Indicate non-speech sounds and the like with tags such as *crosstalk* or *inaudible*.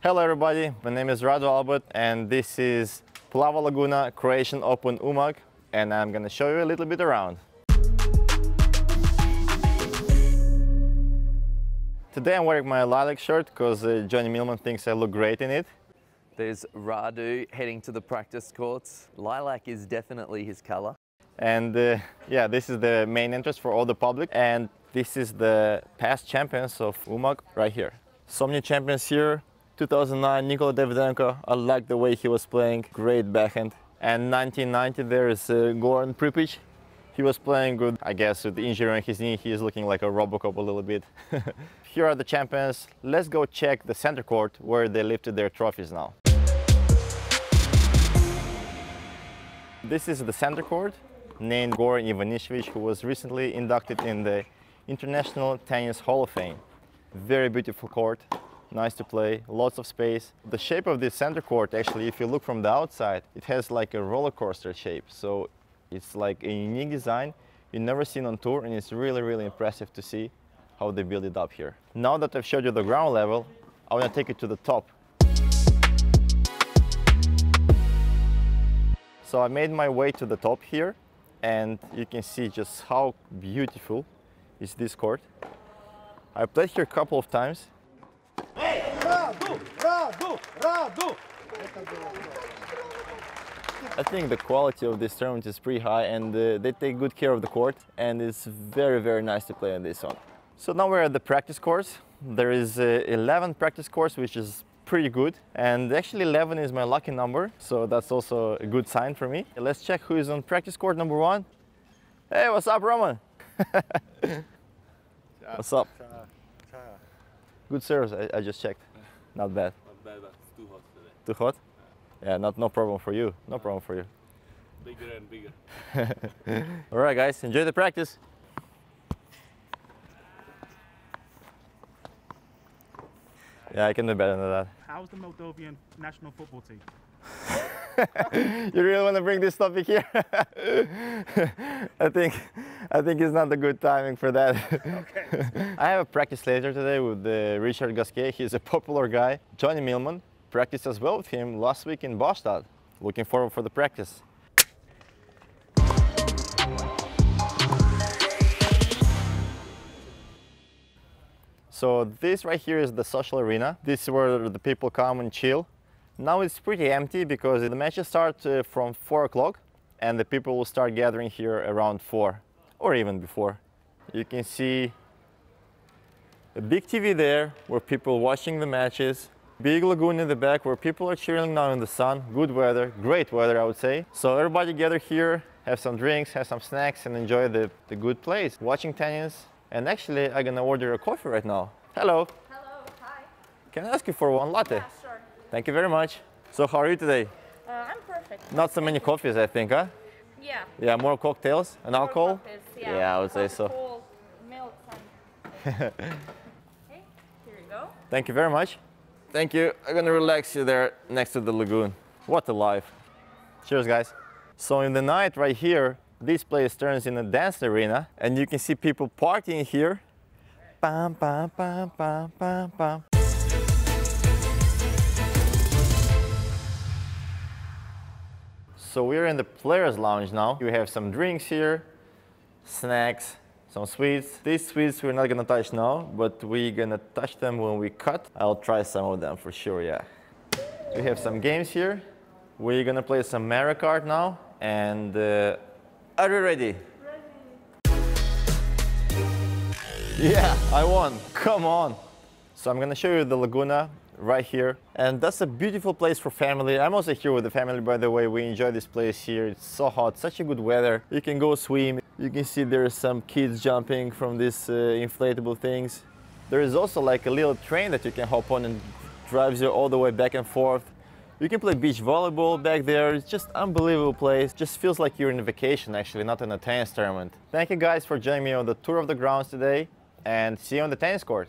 Hello everybody, my name is Radu Albot and this is Plava Laguna Croatian Open Umag and I'm gonna show you a little bit around. Today I'm wearing my lilac shirt because uh, Johnny Millman thinks I look great in it. There's Radu heading to the practice courts. Lilac is definitely his color. And uh, yeah, this is the main entrance for all the public and this is the past champions of Umag right here. Some new champions here, 2009 Nikola Davydenko, I like the way he was playing, great backhand. And 1990 there is uh, Goran Prpić, he was playing good. I guess with the injury on his knee, he is looking like a Robocop a little bit. *laughs* Here are the champions. Let's go check the center court where they lifted their trophies now. This is the center court named Goran Ivanisevic, who was recently inducted in the International Tennis Hall of Fame. Very beautiful court, nice to play, lots of space. The shape of this center court, actually, if you look from the outside, it has like a roller coaster shape. So it's like a unique design you never seen on tour and it's really, really impressive to see how they build it up here. Now that I've showed you the ground level, I want to take it to the top. So I made my way to the top here and you can see just how beautiful is this court. I played here a couple of times. Hey! Radu! Radu! Radu! I think the quality of this tournament is pretty high and uh, they take good care of the court and it's very, very nice to play on this one. So now we're at the practice course. There is uh, 11 practice course, which is pretty good. And actually 11 is my lucky number, so that's also a good sign for me. Let's check who is on practice court number one. Hey, what's up, Roman? *laughs* what's up? Good service, I, I just checked. Not bad. Not bad, but it's too hot today. Too hot? Yeah, not no problem for you. No problem for you. Bigger and bigger. *laughs* All right, guys, enjoy the practice. Yeah, I can do better than that. How's the Moldovan national football team? *laughs* you really want to bring this topic here? *laughs* I think I think it's not a good timing for that. Okay. *laughs* I have a practice later today with uh, Richard Gasquet. He's a popular guy. Johnny Millman practiced as well with him last week in Bastad. Looking forward for the practice. So this right here is the social arena. This is where the people come and chill. Now it's pretty empty because the matches start uh, from 4 o'clock and the people will start gathering here around 4 or even before. You can see a big TV there where people watching the matches. Big lagoon in the back where people are chilling now in the sun. Good weather, great weather I would say. So everybody gather here, have some drinks, have some snacks and enjoy the, the good place. Watching tennis. And actually I'm gonna order a coffee right now. Hello, Hello, hi. can I ask you for one latte? Yeah, sure. Thank you very much. So how are you today? Uh, I'm perfect. Not so many coffees, I think, huh? Yeah. Yeah, more cocktails and More alcohol. coffees, yeah. Yeah, I would say so. cold milk okay, *laughs* here you go. Thank you very much. Thank you. I'm gonna relax you there next to the lagoon. What a life. Cheers, guys. So in the night right here, this place turns in a dance arena and you can see people partying here. Bam, bam, bam, bam, bam, bam. So we're in the players lounge now. You have some drinks here, snacks, some sweets. These sweets we're not gonna touch now, but we're gonna touch them when we cut. I'll try some of them for sure, yeah. We have some games here. We're gonna play some Mario Kart now. And uh, are you ready? Yeah, I won. Come on. So I'm gonna show you the Laguna right here. And that's a beautiful place for family. I'm also here with the family, by the way. We enjoy this place here. It's so hot, such a good weather. You can go swim. You can see there's some kids jumping from these uh, inflatable things. There is also like a little train that you can hop on and drives you all the way back and forth. You can play beach volleyball back there. It's just unbelievable place. Just feels like you're in a vacation actually, not in a tennis tournament. Thank you guys for joining me on the tour of the grounds today and see you on the tennis court.